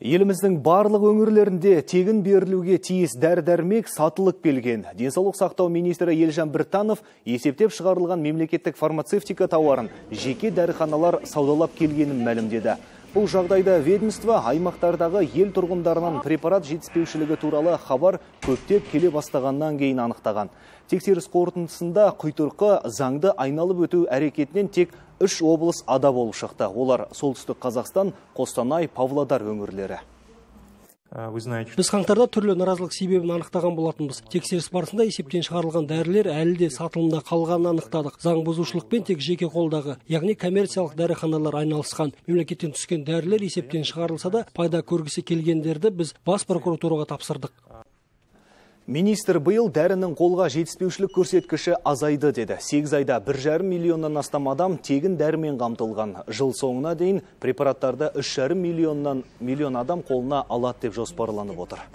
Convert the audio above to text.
Еліміздің барлық өңірлерінде тегін берілуге тиіс дәрі-дәрмек сатылып келген. Денсаулық сақтау министрі Елжан Біртанов есептеп шығарылған мемлекеттік фармацевтика тауарын жеке дәріханалар саудалап келгенін мәлімдеді. Бұл жағдайда ведомство аймақтардағы ел тұрғындарынан препарат жетіспеушілігі туралы хабар көптеп келе бастағаннан кейін анықтаған. Тексеріс қорытындысында құйтырқы заңды айналып өту әрекетінен тек үш облыс ада болып шықты. Олар солтүстік Қазақстан, Қостанай, Павлодар өңірлері. Біз қаңтарда түрлі наразылық себебін анықтаған болатынбыз. Тексеріс барысында есептен шығарылған дәрілер әлі де сатылымда қалғанын анықтадық. Заң бұзушылықпен тек жеке қолдағы, яғни коммерциялық дәріханалар айналысқан. Мемлекеттен түскен дәрілер есептен шығарылса да, пайда көргісі келгендерді біз бас прокуратураға тапсырдық. Министр бұйыл дәрінің қолға жетіспеушілік көрсеткіші азайды деді. 8 айда 1,5 миллионнан астам адам тегін дәрімен қамтылған. Жыл соңына дейін препараттарды 3,5 миллионнан миллион адам қолына алады деп жоспарланып отыр.